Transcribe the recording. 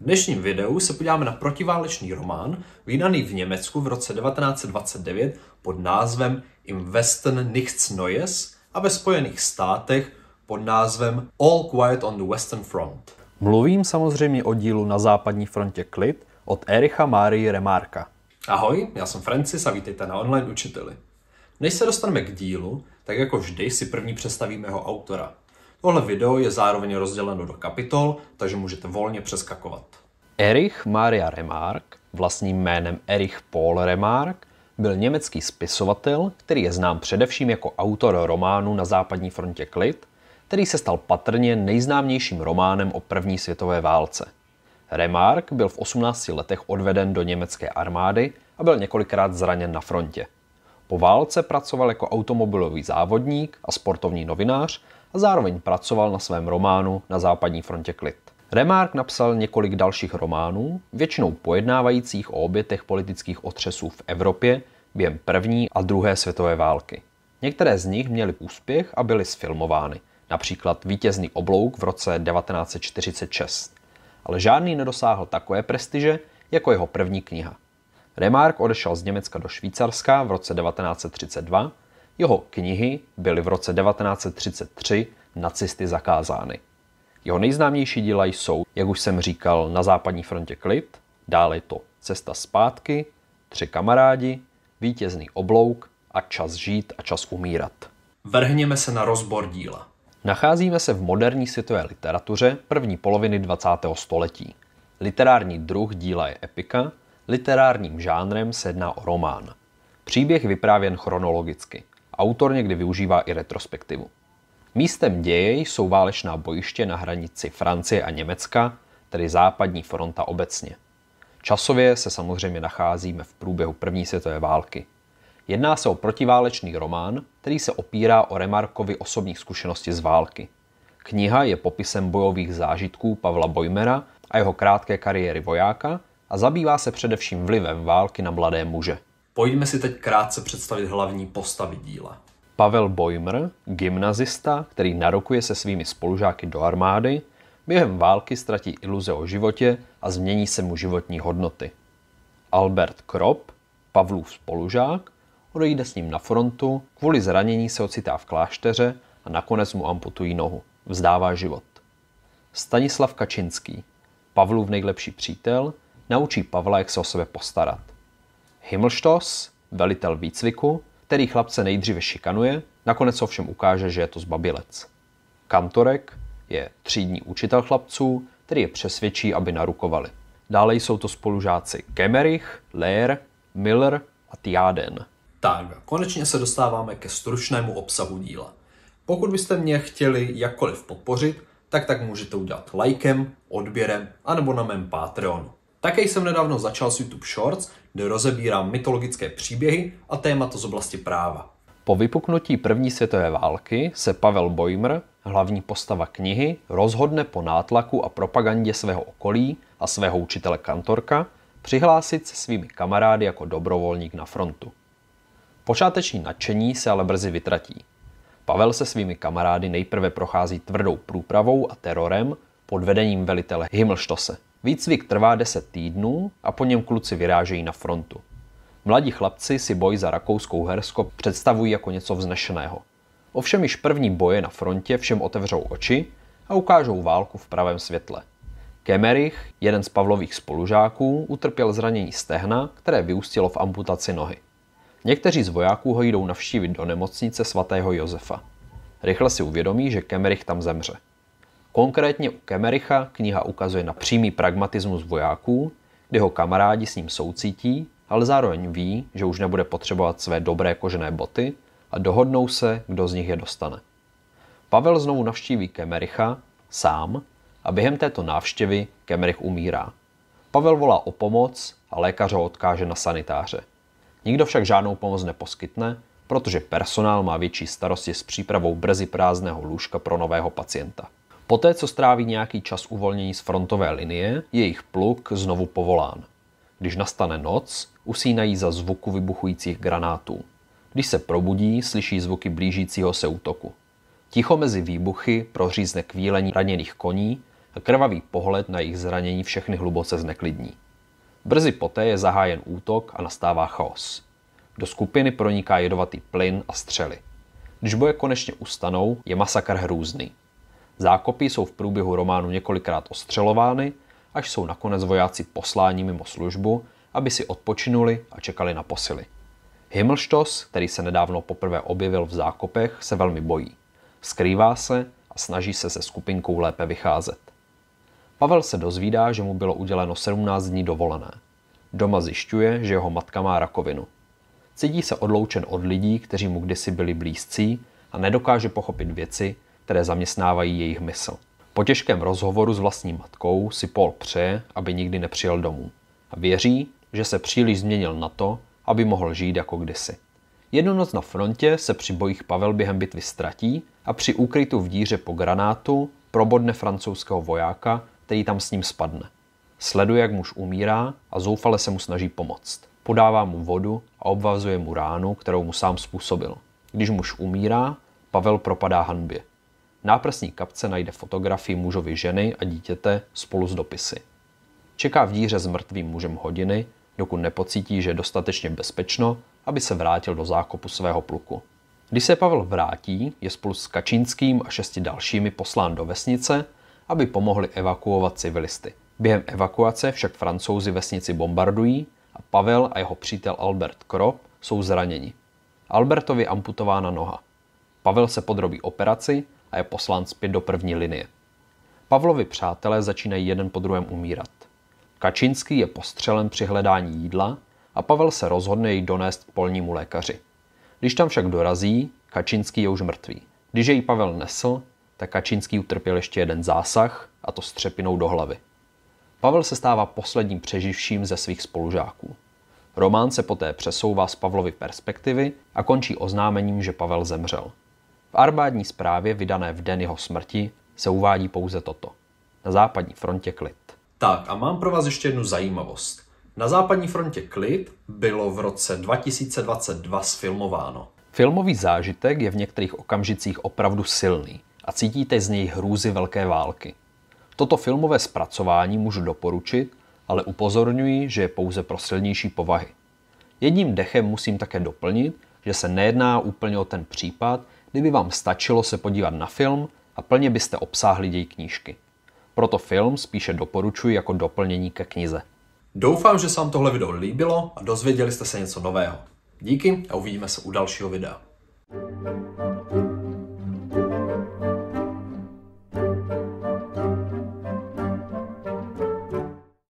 V dnešním videu se podíváme na protiválečný román, vydaný v Německu v roce 1929 pod názvem Im Westen nichts Neues a ve Spojených státech pod názvem All Quiet on the Western Front. Mluvím samozřejmě o dílu Na západní frontě Klid od Ericha Márii Remarka. Ahoj, já jsem Francis a vítejte na online učiteli. Než se dostaneme k dílu, tak jako vždy si první představíme jeho autora. Tohle video je zároveň rozděleno do kapitol, takže můžete volně přeskakovat. Erich Maria Remark, vlastním jménem Erich Paul Remark, byl německý spisovatel, který je znám především jako autor románu Na západní frontě Klid, který se stal patrně nejznámějším románem o první světové válce. Remark byl v 18 letech odveden do německé armády a byl několikrát zraněn na frontě. Po válce pracoval jako automobilový závodník a sportovní novinář a zároveň pracoval na svém románu Na západní frontě klid. Remark napsal několik dalších románů, většinou pojednávajících o obětech politických otřesů v Evropě během první a druhé světové války. Některé z nich měly úspěch a byly sfilmovány, například Vítězný oblouk v roce 1946. Ale žádný nedosáhl takové prestiže jako jeho první kniha. Remark odešel z Německa do Švýcarska v roce 1932, jeho knihy byly v roce 1933 nacisty zakázány. Jeho nejznámější díla jsou, jak už jsem říkal, Na západní frontě klid, dále je to Cesta zpátky, Tři kamarádi, Vítězný oblouk a Čas žít a čas umírat. Vrhněme se na rozbor díla. Nacházíme se v moderní světové literatuře první poloviny 20. století. Literární druh díla je epika, literárním žánrem se jedná o román. Příběh vyprávěn chronologicky. Autor někdy využívá i retrospektivu. Místem děje jsou válečná bojiště na hranici Francie a Německa, tedy západní fronta obecně. Časově se samozřejmě nacházíme v průběhu první světové války. Jedná se o protiválečný román, který se opírá o Remarkovi osobní zkušenosti z války. Kniha je popisem bojových zážitků Pavla Bojmera a jeho krátké kariéry vojáka a zabývá se především vlivem války na mladé muže. Pojďme si teď krátce představit hlavní postavy díla. Pavel Bojmer, gymnazista, který narokuje se svými spolužáky do armády, během války ztratí iluze o životě a změní se mu životní hodnoty. Albert Krop, Pavlův spolužák, odejde s ním na frontu, kvůli zranění se ocitá v klášteře a nakonec mu amputují nohu. Vzdává život. Stanislav Kačinský, Pavlův nejlepší přítel, naučí Pavla, jak se o sebe postarat. Himmelstoss, velitel výcviku, který chlapce nejdříve šikanuje, nakonec ovšem ukáže, že je to zbabilec. Kantorek je třídní učitel chlapců, který je přesvědčí, aby narukovali. Dále jsou to spolužáci Kemerich, Leer, Miller a Tiaden. Tak, konečně se dostáváme ke stručnému obsahu díla. Pokud byste mě chtěli jakkoliv podpořit, tak tak můžete udělat lajkem, odběrem anebo na mém Patreonu. Také jsem nedávno začal s YouTube Shorts, kde rozebírám mytologické příběhy a témata z oblasti práva. Po vypuknutí první světové války se Pavel Bojmer, hlavní postava knihy, rozhodne po nátlaku a propagandě svého okolí a svého učitele Kantorka přihlásit se svými kamarády jako dobrovolník na frontu. Počáteční nadšení se ale brzy vytratí. Pavel se svými kamarády nejprve prochází tvrdou průpravou a terorem pod vedením velitele Himmelštose. Výcvik trvá 10 týdnů a po něm kluci vyrážejí na frontu. Mladí chlapci si boj za rakouskou Hersko představují jako něco vznešeného. Ovšem již první boje na frontě všem otevřou oči a ukážou válku v pravém světle. Kemerich, jeden z Pavlových spolužáků, utrpěl zranění stehna, které vyústilo v amputaci nohy. Někteří z vojáků ho jdou navštívit do nemocnice svatého Josefa. Rychle si uvědomí, že Kemerich tam zemře. Konkrétně u Kemericha kniha ukazuje na přímý pragmatismus vojáků, kdy ho kamarádi s ním soucítí, ale zároveň ví, že už nebude potřebovat své dobré kožené boty a dohodnou se, kdo z nich je dostane. Pavel znovu navštíví Kemericha sám a během této návštěvy Kemerich umírá. Pavel volá o pomoc a lékař ho odkáže na sanitáře. Nikdo však žádnou pomoc neposkytne, protože personál má větší starosti s přípravou brzy prázdného lůžka pro nového pacienta. Poté, co stráví nějaký čas uvolnění z frontové linie, je jejich pluk znovu povolán. Když nastane noc, usínají za zvuku vybuchujících granátů. Když se probudí, slyší zvuky blížícího se útoku. Ticho mezi výbuchy prořízne kvílení raněných koní a krvavý pohled na jejich zranění všechny hluboce zneklidní. Brzy poté je zahájen útok a nastává chaos. Do skupiny proniká jedovatý plyn a střely. Když boje konečně ustanou, je masakr hrůzný. Zákopy jsou v průběhu románu několikrát ostřelovány, až jsou nakonec vojáci posláni mimo službu, aby si odpočinuli a čekali na posily. Himmelstoss, který se nedávno poprvé objevil v zákopech, se velmi bojí. Skrývá se a snaží se se skupinkou lépe vycházet. Pavel se dozvídá, že mu bylo uděleno 17 dní dovolené. Doma zjišťuje, že jeho matka má rakovinu. Cítí se odloučen od lidí, kteří mu kdysi byli blízcí a nedokáže pochopit věci, které zaměstnávají jejich mysl. Po těžkém rozhovoru s vlastní matkou si Paul přeje, aby nikdy nepřijel domů. A věří, že se příliš změnil na to, aby mohl žít jako kdysi. Jednu noc na frontě se při bojích Pavel během bitvy ztratí a při úkrytu v díře po granátu probodne francouzského vojáka, který tam s ním spadne. Sleduje, jak muž umírá a zoufale se mu snaží pomoct. Podává mu vodu a obvazuje mu ránu, kterou mu sám způsobil. Když muž umírá, Pavel propadá hanbě. Náprsní kapce najde fotografii mužovi ženy a dítěte spolu s dopisy. Čeká v díře s mrtvým mužem hodiny, dokud nepocítí, že je dostatečně bezpečno, aby se vrátil do zákopu svého pluku. Když se Pavel vrátí, je spolu s Kačínským a šesti dalšími poslán do vesnice, aby pomohli evakuovat civilisty. Během evakuace však francouzi vesnici bombardují a Pavel a jeho přítel Albert Krop jsou zraněni. Albertovi amputována noha. Pavel se podrobí operaci a je poslán zpět do první linie. Pavlovi přátelé začínají jeden po druhém umírat. Kačinský je postřelen při hledání jídla a Pavel se rozhodne jej donést k polnímu lékaři. Když tam však dorazí, Kačinský je už mrtvý. Když jej Pavel nesl, tak Kačinský utrpěl ještě jeden zásah, a to střepinou do hlavy. Pavel se stává posledním přeživším ze svých spolužáků. Román se poté přesouvá z Pavlovy perspektivy a končí oznámením, že Pavel zemřel. V armádní zprávě vydané v den jeho smrti se uvádí pouze toto. Na západní frontě klid. Tak a mám pro vás ještě jednu zajímavost. Na západní frontě klid bylo v roce 2022 sfilmováno. Filmový zážitek je v některých okamžicích opravdu silný a cítíte z něj hrůzy velké války. Toto filmové zpracování můžu doporučit, ale upozorňuji, že je pouze pro silnější povahy. Jedním dechem musím také doplnit, že se nejedná úplně o ten případ, kdyby vám stačilo se podívat na film a plně byste obsáhli děj knížky. Proto film spíše doporučuji jako doplnění ke knize. Doufám, že se vám tohle video líbilo a dozvěděli jste se něco nového. Díky a uvidíme se u dalšího videa. thank you